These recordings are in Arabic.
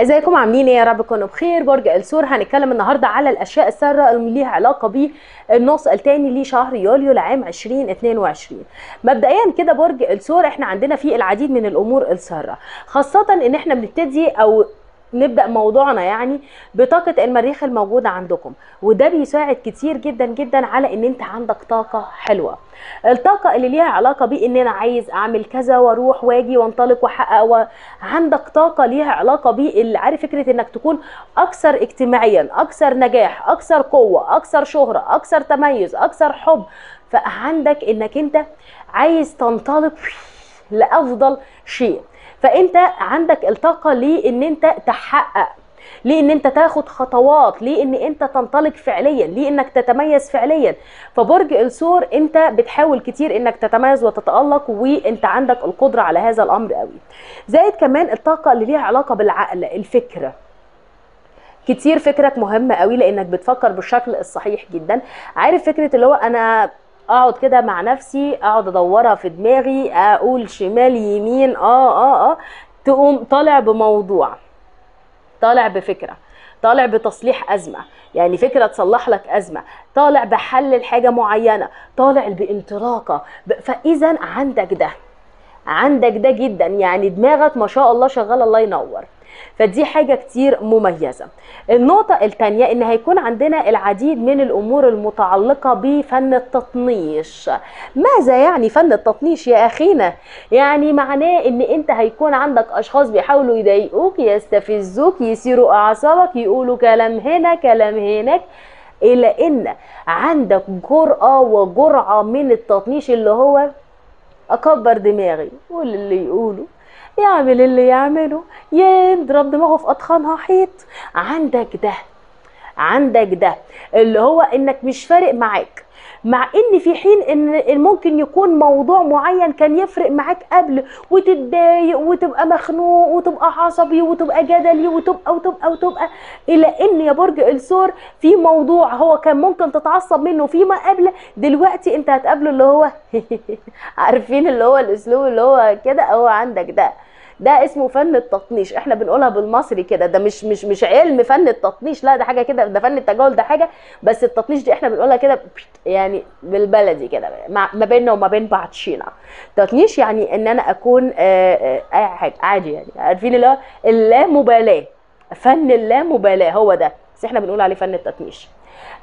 ازيكم؟ عاملين إيه يا رب؟ تكونوا بخير. برج السور هنتكلم النهارده على الأشياء السارة اللي ليها علاقة بالنص الثاني لشهر يوليو لعام 2022 مبدئيا كده برج السور إحنا عندنا فيه العديد من الأمور السارة خاصة إن إحنا بنبتدي أو نبدأ موضوعنا يعني بطاقة المريخ الموجودة عندكم وده بيساعد كتير جدا جدا على إن أنت عندك طاقة حلوة. الطاقة اللي ليها علاقة بإن أنا عايز أعمل كذا وأروح وأجي وأنطلق وأحقق و... عندك طاقة ليها علاقة باللي عارف فكرة إنك تكون أكثر اجتماعيا أكثر نجاح أكثر قوة أكثر شهرة أكثر تميز أكثر حب. فعندك إنك أنت عايز تنطلق لأفضل شيء. فانت عندك الطاقة لأن انت تحقق لأن انت تاخد خطوات لأن انت تنطلق فعليا لانك تتميز فعليا. فبرج الثور انت بتحاول كتير انك تتميز وتتألق وانت عندك القدرة على هذا الأمر قوي. زائد كمان الطاقة اللي ليها علاقة بالعقل الفكرة كتير فكرك مهمه قوي لانك بتفكر بالشكل الصحيح جدا. عارف فكرة اللي هو أنا اقعد كده مع نفسي اقعد ادورها في دماغي أقول شمال يمين آه آه آه تقوم طالع بموضوع طالع بفكرة طالع بتصليح أزمة يعني فكرة تصلح لك أزمة طالع بحل لحاجه معينة طالع بانطلاقة فإذا عندك ده عندك ده جدا يعني دماغك ما شاء الله شغالة الله ينور. فدي حاجة كتير مميزة. النقطة الثانية إن هيكون عندنا العديد من الأمور المتعلقة بفن التطنيش. ماذا يعني فن التطنيش يا أخينا؟ يعني معناه إن أنت هيكون عندك أشخاص بيحاولوا يضايقوك يستفزوك يثيروا أعصابك يقولوا كلام هنا كلام هناك إلى إن عندك جرأة وجرعة من التطنيش اللي هو أكبر دماغي قول اللي يقوله. يعمل اللي يعمله. يضرب دماغه في أطخانها حيط. عندك ده عندك ده اللي هو إنك مش فارق معاك. مع إن في حين إن ممكن يكون موضوع معين كان يفرق معاك قبل وتتضايق وتبقى مخنوق وتبقى عصبي وتبقى جدلي وتبقى وتبقى وتبقى. إلى إن يا برج الثور في موضوع هو كان ممكن تتعصب منه فيما قبل دلوقتي أنت هتقابله اللي هو عارفين اللي هو الأسلوب اللي هو كده هو عندك ده. ده اسمه فن التطنيش إحنا بنقولها بالمصري كده ده مش مش مش علم فن التطنيش لا ده حاجة كده ده فن التجاهل ده حاجة بس التطنيش دي إحنا بنقولها كده يعني بالبلدي كده ما بيننا وما بين بعضينا تطنيش يعني إن أنا أكون أي حاجة عادي يعني عارفين اللي هو اللامبالاة فن اللامبالاة هو ده بس إحنا بنقول عليه فن التطنيش.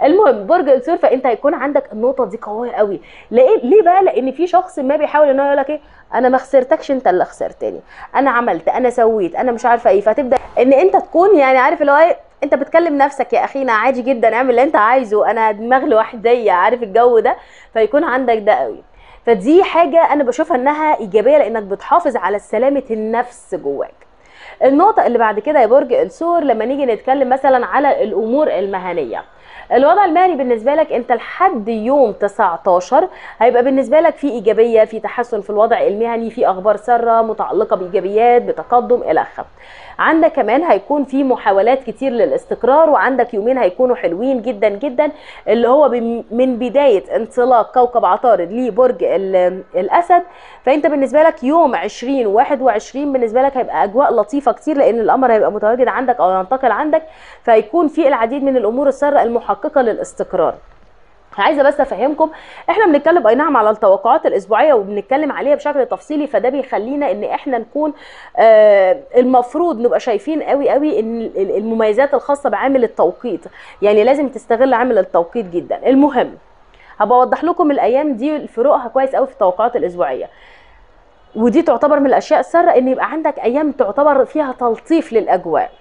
المهم برج الثور فأنت هيكون عندك النقطة دي قوية قوي. ليه ليه بقى؟ لأن في شخص ما بيحاول إن هو يقول لك إيه؟ أنا ما خسرتكش أنت اللي خسرتني. أنا عملت أنا سويت أنا مش عارفة إيه. فتبدأ إن أنت تكون يعني عارف اللي هو إيه؟ أنت بتكلم نفسك يا أخينا عادي جدا اعمل اللي أنت عايزه. أنا دماغ لوحديه عارف الجو ده. فيكون عندك ده قوي. فدي حاجة أنا بشوفها إنها إيجابية لأنك بتحافظ على سلامة النفس جواك. النقطة اللي بعد كده يا برج الثور لما نيجي نتكلم مثلا على الأمور المهنية. الوضع المالي بالنسبة لك انت لحد يوم 19 هيبقى بالنسبة لك في إيجابية في تحسن في الوضع المهني في أخبار سارة متعلقة بإيجابيات بتقدم إلى آخره. عندك كمان هيكون في محاولات كتير للاستقرار وعندك يومين هيكونوا حلوين جدا جدا اللي هو من بداية انطلاق كوكب عطارد لبرج الأسد. فأنت بالنسبة لك يوم 20 21 بالنسبة لك هيبقى أجواء لطيفة كتير لأن القمر هيبقى متواجد عندك أو ينتقل عندك. فهيكون في العديد من الأمور الساره المحققة للاستقرار. عايزة بس أفهمكم إحنا بنتكلم أي نعم على التوقعات الأسبوعية وبنتكلم عليها بشكل تفصيلي فده بيخلينا إن إحنا نكون آه المفروض نبقى شايفين قوي قوي إن المميزات الخاصة بعامل التوقيت. يعني لازم تستغل عامل التوقيت جدا. المهم هبقى أوضح لكم الأيام دي فروقها كويس قوي في التوقعات الأسبوعية. ودي تعتبر من الأشياء السارة إن يبقى عندك أيام تعتبر فيها تلطيف للأجواء.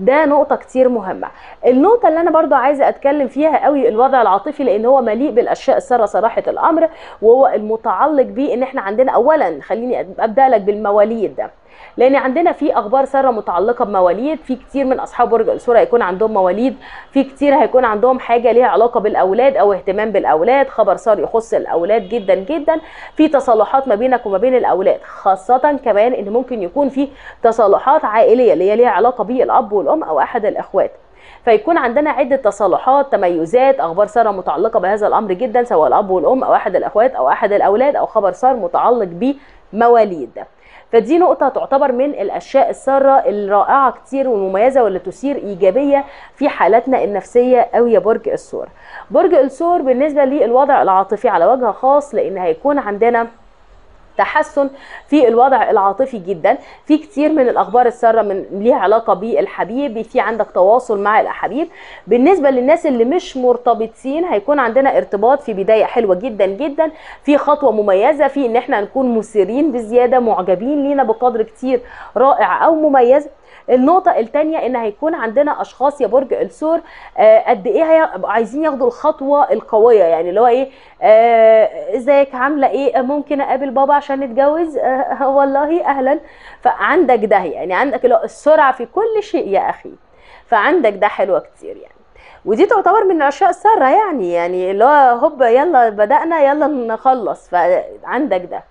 ده نقطة كتير مهمة. النقطة اللي أنا برضو عايزة أتكلم فيها قوي الوضع العاطفي لأن هو مليء بالأشياء السارة صراحة الأمر وهو المتعلق بيه إن إحنا عندنا اولا خليني أبدأ لك بالمواليد. ده لأن عندنا في أخبار سارة متعلقة بمواليد في كتير من اصحاب برج الثور هيكون عندهم مواليد في كتير هيكون عندهم حاجة ليها علاقة بالأولاد أو اهتمام بالأولاد خبر سار يخص الأولاد جدا جدا في تصالحات ما بينك وما بين الأولاد خاصة كمان إن ممكن يكون في تصالحات عائلية اللي هي ليها علاقة بالأب والأم أو أحد الإخوات. فيكون عندنا عدة تصالحات تميزات أخبار سارة متعلقة بهذا الأمر جدا سواء الأب والأم أو أحد الإخوات أو أحد الأولاد أو خبر سار متعلق بمواليد. فدي نقطة تعتبر من الأشياء السارة الرائعة كتير والمميزه واللي تثير إيجابية في حالاتنا النفسية قوي يا برج الثور برج الثور بالنسبة للوضع العاطفي على وجه خاص لأن هيكون عندنا تحسن في الوضع العاطفي جدا. في كتير من الأخبار السارة من ليها علاقة بالحبيب في عندك تواصل مع الحبيب. بالنسبة للناس اللي مش مرتبطين هيكون عندنا ارتباط في بداية حلوة جدا جدا. في خطوة مميزة في إن إحنا نكون مثيرين بزيادة معجبين لينا بقدر كتير رائع أو مميز. النقطة التانية إن هيكون عندنا أشخاص يا برج الثور آه قد إيه عايزين ياخدوا الخطوة القوية. يعني اللي هو إيه آه، إزيك عاملة إيه؟ ممكن أقابل بابا عشان نتجوز؟ آه والله أهلا. فعندك ده يعني عندك السرعة في كل شيء يا أخي. فعندك ده حلوة كتير يعني. ودي تعتبر من الاشياء الساره يعني يعني اللي هو هوب يلا بدأنا يلا نخلص. فعندك ده.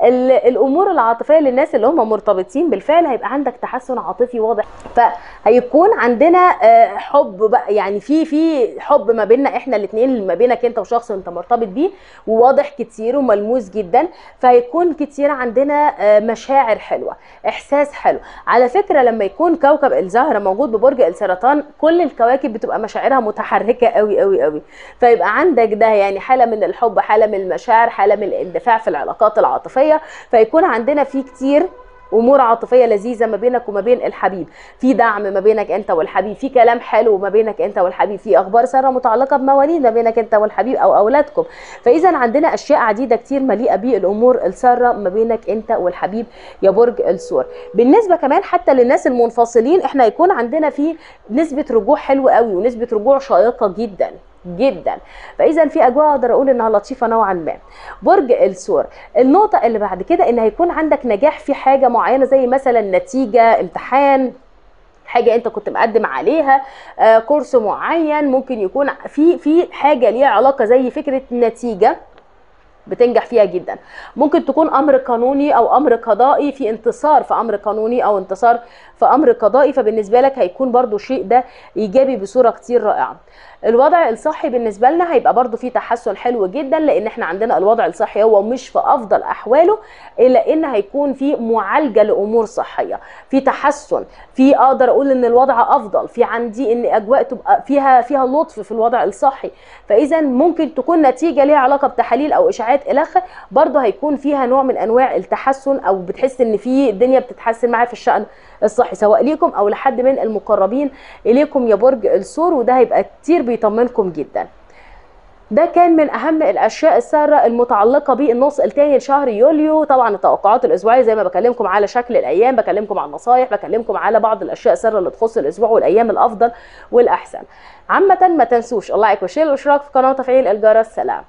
الأمور العاطفية للناس اللي هم مرتبطين بالفعل هيبقى عندك تحسن عاطفي واضح. فهيكون عندنا آه، حب بقى يعني في في حب ما بيننا إحنا الاثنين ما بينك أنت وشخص أنت مرتبط بيه وواضح كتير وملموس جدا. فهيكون كتير عندنا آه، مشاعر حلوة إحساس حلو. على فكرة لما يكون كوكب الزهرة موجود ببرج السرطان كل الكواكب بتبقى مشاعرها متحركة قوي قوي قوي فيبقى عندك ده يعني حالة من الحب حالة من المشاعر حالة من الاندفاع في العلاقات العاطفية. فيكون عندنا في كتير أمور عاطفية لذيذة ما بينك وما بين الحبيب. في دعم ما بينك أنت والحبيب في كلام حلو ما بينك أنت والحبيب في أخبار سارة متعلقة بمواليد ما بينك أنت والحبيب أو أولادكم. فإذا عندنا أشياء عديدة كتير مليئة بالأمور السارة ما بينك أنت والحبيب يا برج الثور بالنسبة كمان حتى للناس المنفصلين إحنا يكون عندنا في نسبة رجوع حلوة قوي ونسبة رجوع شيقه جدا. جدا. فاذا في أجواء أقدر أقول إنها لطيفة نوعا ما. برج الثور النقطة اللي بعد كده إن هيكون عندك نجاح في حاجة معينة زي مثلا نتيجة امتحان حاجة أنت كنت مقدم عليها آه، كورس معين ممكن يكون في في حاجة ليها علاقة زي فكرة نتيجة. بتنجح فيها جدا. ممكن تكون أمر قانوني أو أمر قضائي في انتصار في أمر قانوني أو انتصار في أمر قضائي فبالنسبة لك هيكون برضو شيء ده إيجابي بصورة كتير رائعة. الوضع الصحي بالنسبة لنا هيبقى برضو فيه تحسن حلو جدا لأن إحنا عندنا الوضع الصحي هو مش في أفضل أحواله إلا إن هيكون في معالجة لأمور صحية في تحسن في أقدر أقول إن الوضع أفضل في عندي إن أجواء تبقى فيها فيها لطف في الوضع الصحي. فاذا ممكن تكون نتيجة ليها علاقة بتحاليل أو اشاعات الخ برضو هيكون فيها نوع من أنواع التحسن أو بتحس إن في الدنيا بتتحسن معايا في الشأن الصحي. سواء ليكم أو لحد من المقربين إليكم يا برج الثور وده هيبقى كتير بيطمنكم جدا. ده كان من أهم الأشياء السارة المتعلقة بالنص الثاني لشهر يوليو. طبعا التوقعات الأسبوعية زي ما بكلمكم على شكل الأيام بكلمكم عن النصايح بكلمكم على بعض الأشياء السارة اللي تخص الأسبوع والأيام الأفضل والأحسن. عامة ما تنسوش ال like وال share والاشتراك في قناة وتفعيل الجرس. سلام.